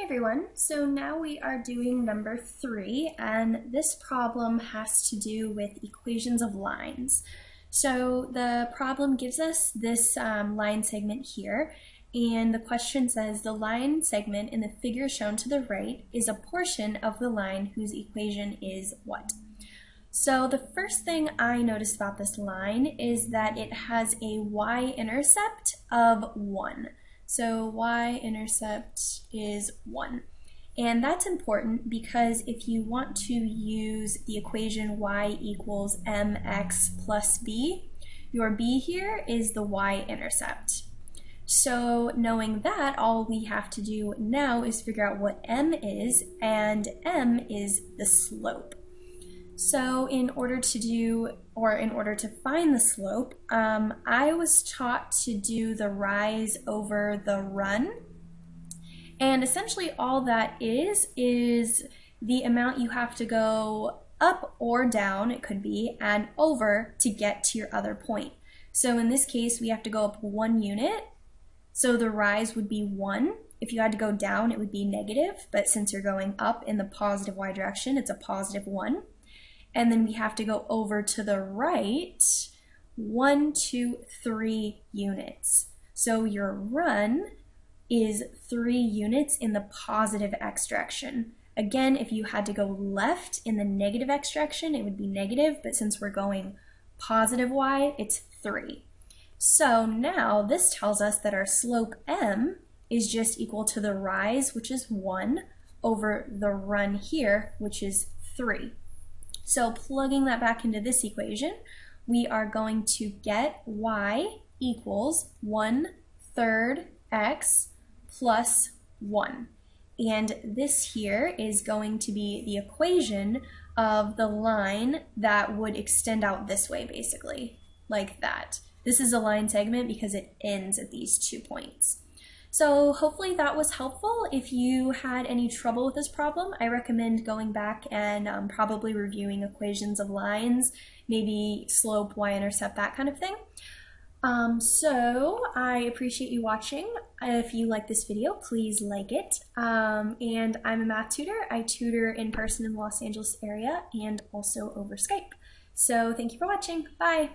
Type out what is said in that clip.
Hey everyone, so now we are doing number three, and this problem has to do with equations of lines. So the problem gives us this um, line segment here, and the question says the line segment in the figure shown to the right is a portion of the line whose equation is what? So the first thing I noticed about this line is that it has a y-intercept of 1. So y-intercept is 1. And that's important because if you want to use the equation y equals mx plus b, your b here is the y-intercept. So knowing that, all we have to do now is figure out what m is, and m is the slope. So in order to do, or in order to find the slope, um, I was taught to do the rise over the run. And essentially all that is, is the amount you have to go up or down, it could be, and over to get to your other point. So in this case, we have to go up one unit. So the rise would be one. If you had to go down, it would be negative, but since you're going up in the positive y direction, it's a positive one and then we have to go over to the right one, two, three units. So your run is three units in the positive x direction. Again, if you had to go left in the negative x direction, it would be negative, but since we're going positive y, it's three. So now this tells us that our slope m is just equal to the rise, which is one, over the run here, which is three. So plugging that back into this equation, we are going to get y equals 1 third x plus 1. And this here is going to be the equation of the line that would extend out this way, basically, like that. This is a line segment because it ends at these two points. So hopefully that was helpful. If you had any trouble with this problem, I recommend going back and um, probably reviewing equations of lines, maybe slope, y-intercept, that kind of thing. Um, so I appreciate you watching. If you like this video, please like it. Um, and I'm a math tutor. I tutor in person in the Los Angeles area and also over Skype. So thank you for watching. Bye.